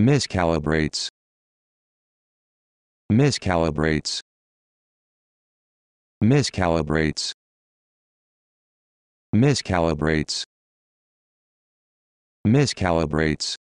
miscalibrates. Miscalibrates. Miscalibrates. Miscalibrates. Miscalibrates.